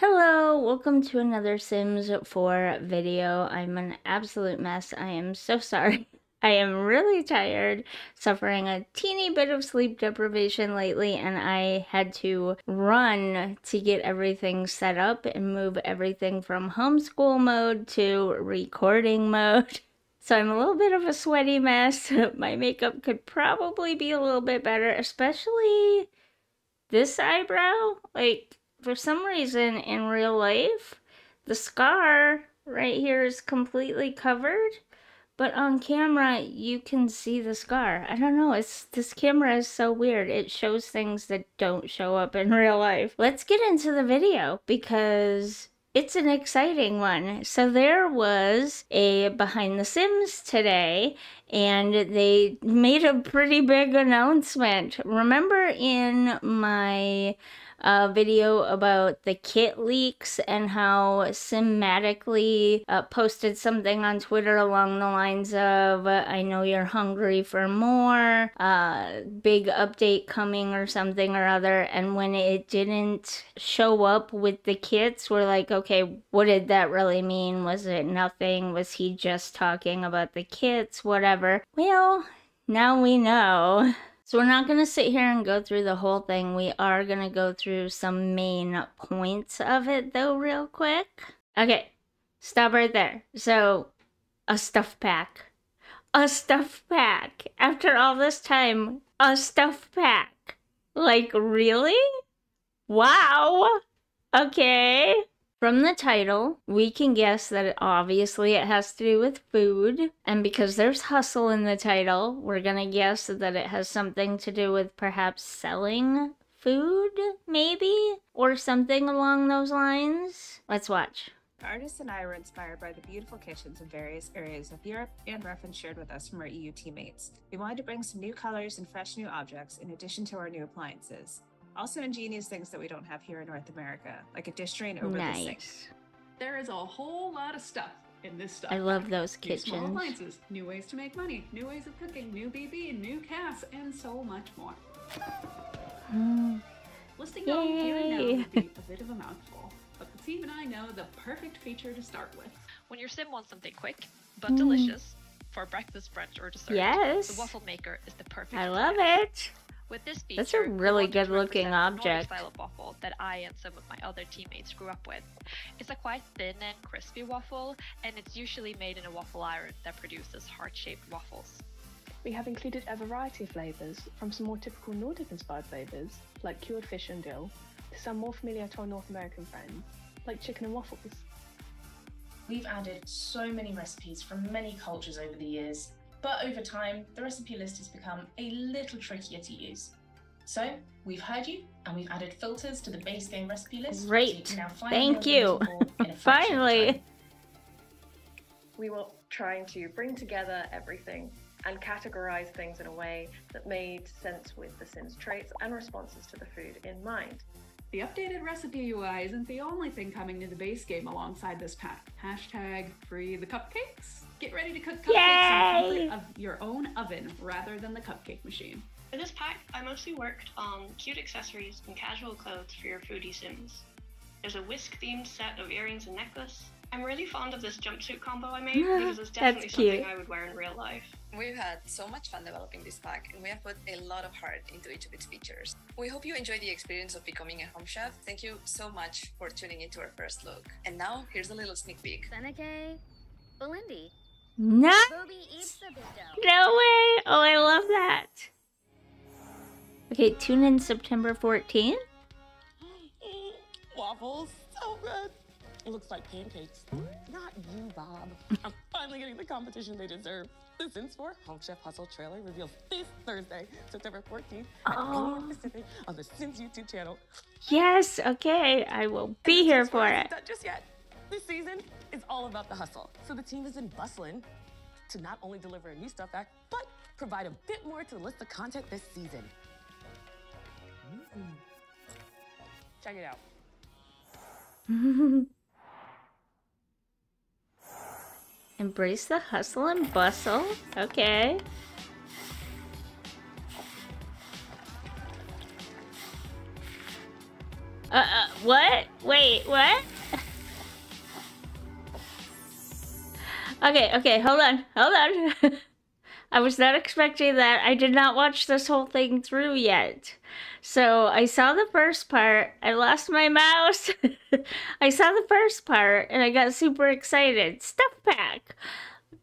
Hello, welcome to another Sims 4 video. I'm an absolute mess. I am so sorry. I am really tired, suffering a teeny bit of sleep deprivation lately, and I had to run to get everything set up and move everything from homeschool mode to recording mode. So I'm a little bit of a sweaty mess. My makeup could probably be a little bit better, especially this eyebrow. Like, for some reason in real life, the scar right here is completely covered. But on camera, you can see the scar. I don't know, it's this camera is so weird. It shows things that don't show up in real life. Let's get into the video because it's an exciting one. So there was a behind the Sims today and they made a pretty big announcement. Remember in my uh, video about the kit leaks and how Simmatically uh, posted something on Twitter along the lines of, I know you're hungry for more, uh, big update coming or something or other. And when it didn't show up with the kits, we're like, okay, what did that really mean? Was it nothing? Was he just talking about the kits? Whatever. Well, now we know. So we're not going to sit here and go through the whole thing. We are going to go through some main points of it though real quick. Okay, stop right there. So, a stuff pack. A stuff pack. After all this time, a stuff pack. Like, really? Wow. Okay. From the title, we can guess that obviously it has to do with food. And because there's hustle in the title, we're going to guess that it has something to do with perhaps selling food, maybe? Or something along those lines. Let's watch. Artists and I were inspired by the beautiful kitchens in various areas of Europe and reference shared with us from our EU teammates. We wanted to bring some new colors and fresh new objects in addition to our new appliances. Also ingenious things that we don't have here in North America, like a dish drain over nice. the sink. There is a whole lot of stuff in this stuff. I love those New small appliances, new ways to make money, new ways of cooking, new BB, new CAS, and so much more. Mm. Listing them all here and now would be a bit of a mouthful, but the team and I know the perfect feature to start with. When your sim wants something quick but delicious for breakfast, brunch, or dessert, Yes. the waffle maker is the perfect. I love plan. it. With this feature, That's a really good-looking represent the Nordic object. style of waffle that I and some of my other teammates grew up with. It's a quite thin and crispy waffle, and it's usually made in a waffle iron that produces heart-shaped waffles. We have included a variety of flavours, from some more typical Nordic inspired flavours, like cured fish and dill, to some more familiar to our North American friends, like chicken and waffles. We've added so many recipes from many cultures over the years, but over time, the recipe list has become a little trickier to use. So, we've heard you, and we've added filters to the base game recipe list. so you Great. can now find Thank you're you. looking for in a fraction of the Finally. we were trying to bring together everything and categorize things in a way that made sense with the Sims traits and responses to the food in mind. The updated recipe UI isn't the only thing coming to the base game alongside this pack. Hashtag free the cupcakes. Get ready to cook cupcakes in the Yay! comfort of your own oven rather than the cupcake machine. For this pack, I mostly worked on cute accessories and casual clothes for your foodie sims. There's a whisk themed set of earrings and necklace. I'm really fond of this jumpsuit combo I made ah, because it's That's definitely cute. something I would wear in real life. We've had so much fun developing this pack, and we have put a lot of heart into each of its features. We hope you enjoy the experience of becoming a home chef. Thank you so much for tuning into our first look. And now, here's a little sneak peek. Seneca, Belindy, Nice. Bobby eats the bingo. No way. Oh, I love that. Okay, tune in September 14th. Waffles, so good. It looks like pancakes. Not you, Bob. I'm finally getting the competition they deserve. The Sims 4 Home Chef Hustle trailer reveals this Thursday, September 14th at Oh. 8 Pacific on the Sims YouTube channel. Yes, okay. I will be here for it. isn't just yet. This season is all about the hustle. So the team has been bustling to not only deliver a new stuff pack, but provide a bit more to the list of content this season. Mm. Check it out. Embrace the hustle and bustle. Okay. Uh, uh, What? Wait, what? Okay, okay, hold on, hold on. I was not expecting that. I did not watch this whole thing through yet. So I saw the first part. I lost my mouse. I saw the first part and I got super excited. Stuff pack.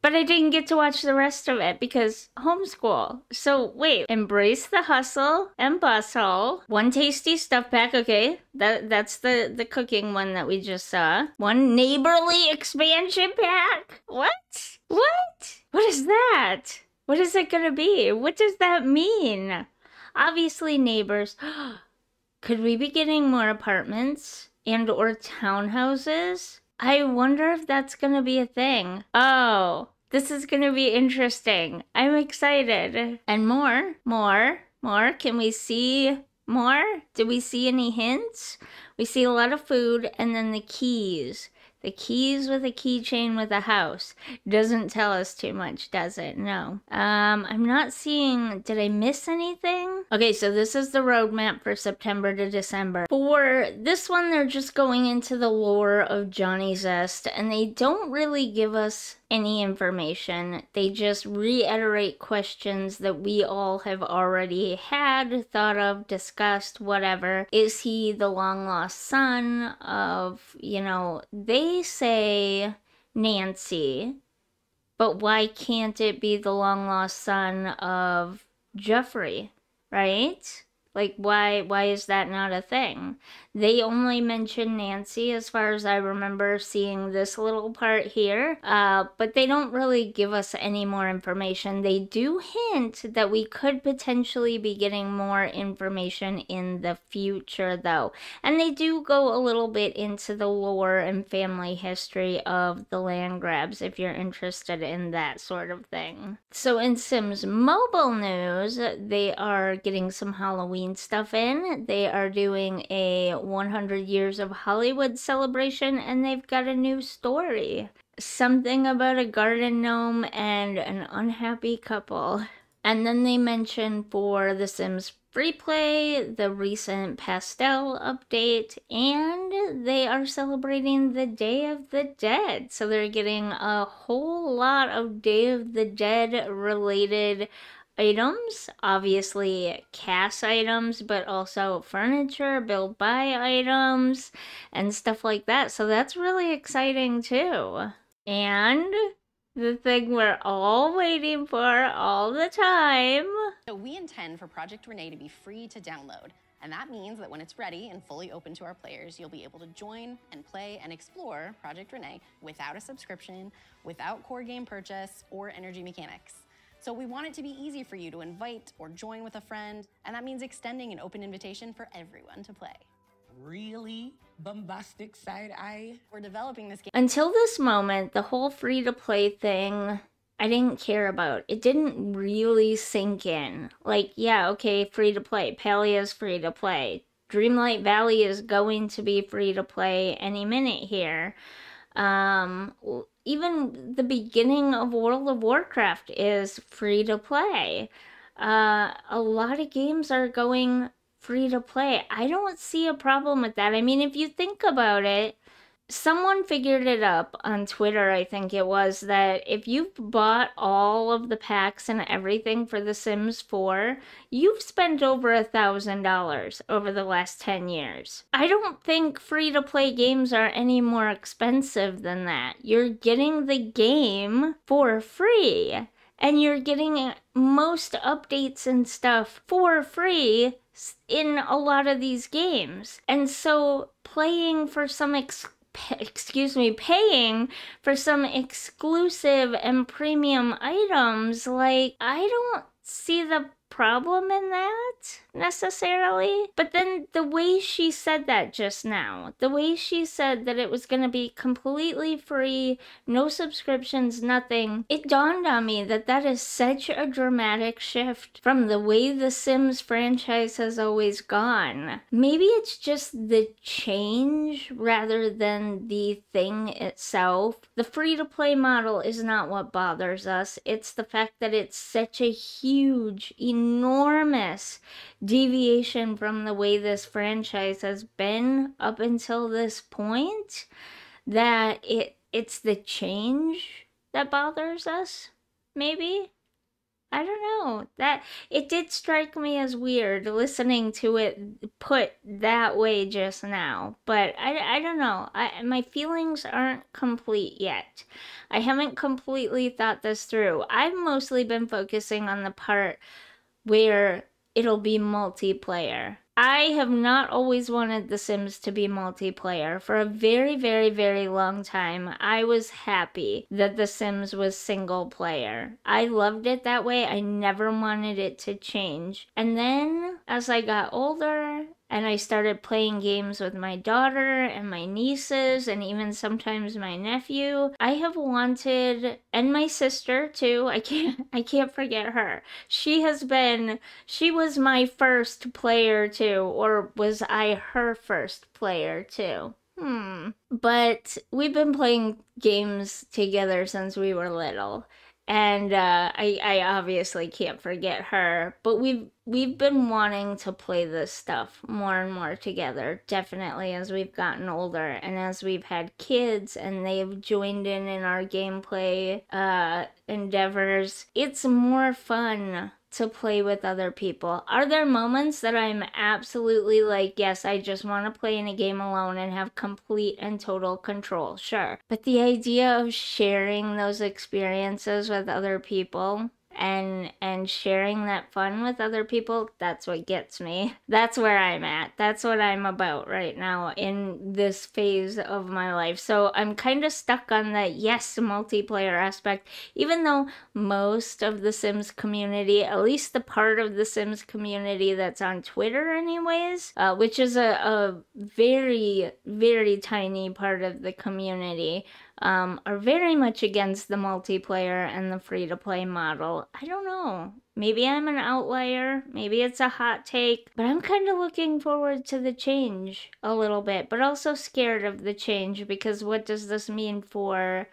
But I didn't get to watch the rest of it because homeschool. So wait, embrace the hustle and bustle. One tasty stuff pack, okay. That that's the the cooking one that we just saw. One neighborly expansion pack. What? What? What is that? What is it gonna be? What does that mean? Obviously neighbors. Could we be getting more apartments and or townhouses? I wonder if that's gonna be a thing. Oh, this is going to be interesting. I'm excited. And more, more, more. Can we see more? Do we see any hints? We see a lot of food and then the keys. The keys with a keychain with a house doesn't tell us too much, does it? No. Um, I'm not seeing. Did I miss anything? Okay, so this is the roadmap for September to December. For this one, they're just going into the lore of Johnny Zest, and they don't really give us any information. They just reiterate questions that we all have already had, thought of, discussed, whatever. Is he the long lost son of, you know, they say Nancy, but why can't it be the long lost son of Geoffrey, right? Like why why is that not a thing? They only mention Nancy as far as I remember seeing this little part here. Uh, but they don't really give us any more information. They do hint that we could potentially be getting more information in the future though. And they do go a little bit into the lore and family history of the Landgraabs if you're interested in that sort of thing. So in Sims mobile news, they are getting some Halloween Halloween stuff in. They are doing a 100 years of Hollywood celebration and they've got a new story. Something about a garden gnome and an unhappy couple. And then they mention for The Sims Free Play, the recent Pastel update, and they are celebrating the Day of the Dead. So they're getting a whole lot of Day of the Dead related items, obviously CAS items, but also furniture, build buy items, and stuff like that. So that's really exciting too. And the thing we're all waiting for all the time. So we intend for Project Rene to be free to download. And that means that when it's ready and fully open to our players, you'll be able to join and play and explore Project Rene without a subscription, without core game purchase, or energy mechanics. So we want it to be easy for you to invite or join with a friend, and that means extending an open invitation for everyone to play. Really bombastic side eye? We're developing this game. Until this moment, the whole free to play thing I didn't care about. It didn't really sink in. Like, yeah, okay, free to play. Palia's free to play. Dreamlight Valley is going to be free to play any minute here. Um, even the beginning of World of Warcraft is free to play. Uh, a lot of games are going free to play. I don't see a problem with that. I mean, if you think about it, someone figured it up on Twitter, I think it was, that if you've bought all of the packs and everything for The Sims 4, you've spent over a thousand dollars over the last 10 years. I don't think free to play games are any more expensive than that. You're getting the game for free. And you're getting most updates and stuff for free in a lot of these games. And so playing for some ex excuse me, paying for some exclusive and premium items, like, I don't see the problem in that necessarily. But then the way she said that just now, the way she said that it was going to be completely free, no subscriptions, nothing, it dawned on me that that is such a dramatic shift from the way the Sims franchise has always gone. Maybe it's just the change rather than the thing itself. The free to play model is not what bothers us, it's the fact that it's such a huge, enormous deviation from the way this franchise has been up until this point that it it's the change that bothers us maybe I don't know. That it did strike me as weird listening to it put that way just now. But I, I don't know. I my feelings aren't complete yet. I haven't completely thought this through. I've mostly been focusing on the part where it'll be multiplayer. I have not always wanted The Sims to be multiplayer. For a very, very, very long time, I was happy that The Sims was single player. I loved it that way. I never wanted it to change. And then as I got older and I started playing games with my daughter and my nieces and even sometimes my nephew. I have wanted and my sister too. I can't I can't forget her. She has been she was my first player too or was I her first player too? Hmm. But we've been playing games together since we were little and uh, I I obviously can't forget her. But we've we've been wanting to play this stuff more and more together. Definitely as we've gotten older and as we've had kids and they've joined in in our gameplay uh, endeavors. It's more fun to play with other people. Are there moments that I'm absolutely like, yes, I just want to play in a game alone and have complete and total control? Sure. But the idea of sharing those experiences with other people and and sharing that fun with other people that's what gets me. That's where i'm at. That's what i'm about right now in this phase of my life. So i'm kind of stuck on that yes multiplayer aspect even though most of the sims community at least the part of the sims community that's on twitter anyways uh, which is a, a very very tiny part of the community um, are very much against the multiplayer and the free to play model. I don't know. Maybe I'm an outlier. Maybe it's a hot take. But I'm kind of looking forward to the change a little bit, but also scared of the change because what does this mean for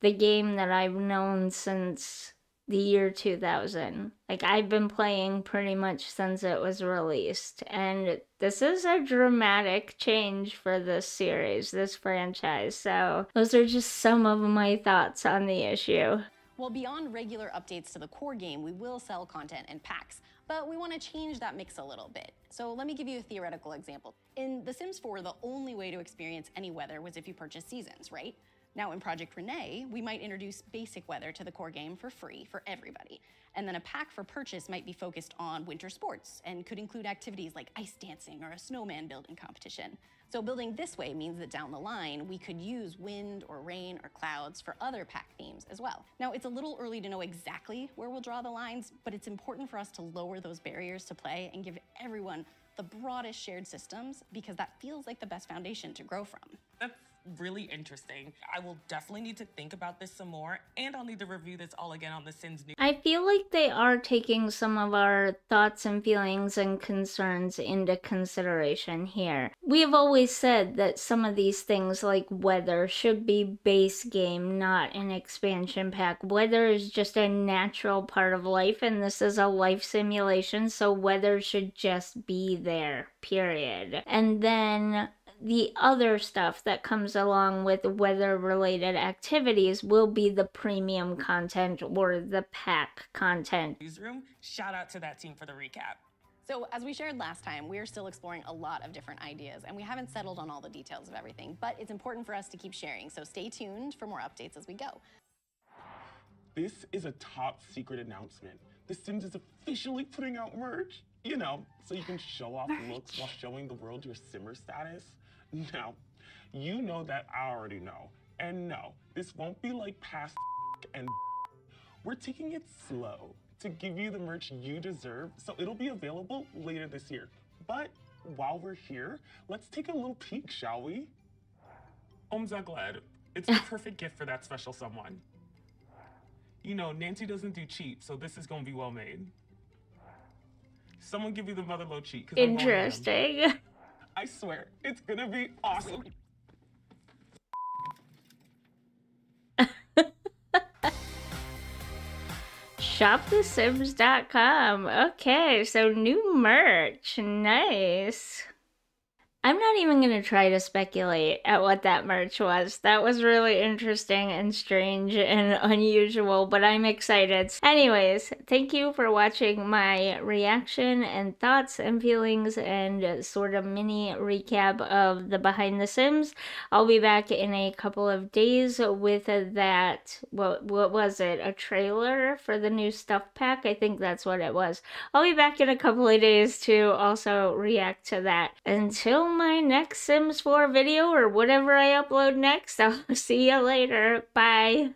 the game that I've known since the year 2000. Like I've been playing pretty much since it was released. And this is a dramatic change for this series, this franchise. So those are just some of my thoughts on the issue. Well, beyond regular updates to the core game, we will sell content in packs, but we want to change that mix a little bit. So let me give you a theoretical example. In The Sims 4, the only way to experience any weather was if you purchased seasons, right? Now in Project Rene, we might introduce basic weather to the core game for free for everybody. And then a pack for purchase might be focused on winter sports and could include activities like ice dancing or a snowman building competition. So building this way means that down the line, we could use wind or rain or clouds for other pack themes as well. Now, it's a little early to know exactly where we'll draw the lines, but it's important for us to lower those barriers to play and give everyone the broadest shared systems because that feels like the best foundation to grow from. That's really interesting. I will definitely need to think about this some more, and I'll need to review this all again on the Sims New. I feel like they are taking some of our thoughts and feelings and concerns into consideration here. We have always said that some of these things, like weather, should be base game, not an expansion pack. Weather is just a natural part of life, and this is a life simulation, so weather should just be there, period. And then the other stuff that comes along with weather related activities will be the premium content or the pack content. Newsroom, shout out to that team for the recap. So, as we shared last time, we are still exploring a lot of different ideas, and we haven't settled on all the details of everything, but it's important for us to keep sharing, so stay tuned for more updates as we go. This is a top secret announcement. The Sims is officially putting out merch, you know, so you can show off looks while showing the world your Simmer status. Now, you know that I already know. And no, this won't be like past and we're taking it slow to give you the merch you deserve, so it'll be available later this year. But while we're here, let's take a little peek, shall we? So glad. It's the perfect gift for that special someone. You know, Nancy doesn't do cheap, so this is gonna be well made. Someone give you the motherlode cheat. Interesting. I swear, it's gonna be awesome. shopthesims.com. Okay, so new merch. Nice. I'm not even going to try to speculate at what that merch was. That was really interesting and strange and unusual, but I'm excited. Anyways, thank you for watching my reaction and thoughts and feelings and sort of mini recap of the Behind the Sims. I'll be back in a couple of days with that, what, what was it, a trailer for the new stuff pack? I think that's what it was. I'll be back in a couple of days to also react to that. My next Sims 4 video or whatever I upload next. I'll see you later. Bye.